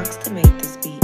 Marks to make this beat.